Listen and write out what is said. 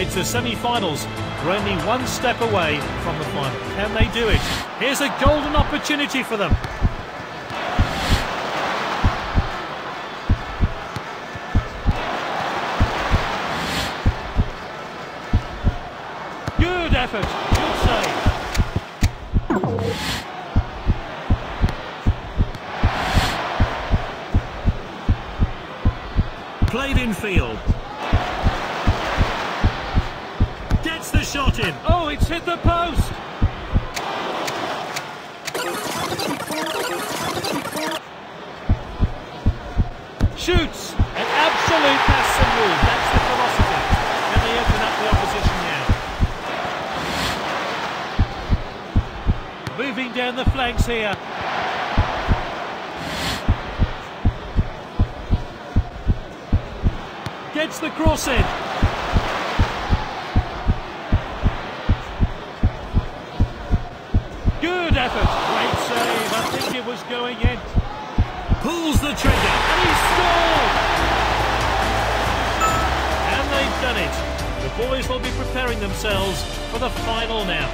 It's the semi-finals. We're only one step away from the final. Can they do it? Here's a golden opportunity for them. Good effort. Good save. Played in field. Shot in. Oh, it's hit the post. Shoots. An absolute pass and move. That's the philosophy. Can they open up the opposition now? Moving down the flanks here. Gets the cross in. Good effort. Great save. I think it was going in. Pulls the trigger. And he scored! And they've done it. The boys will be preparing themselves for the final now.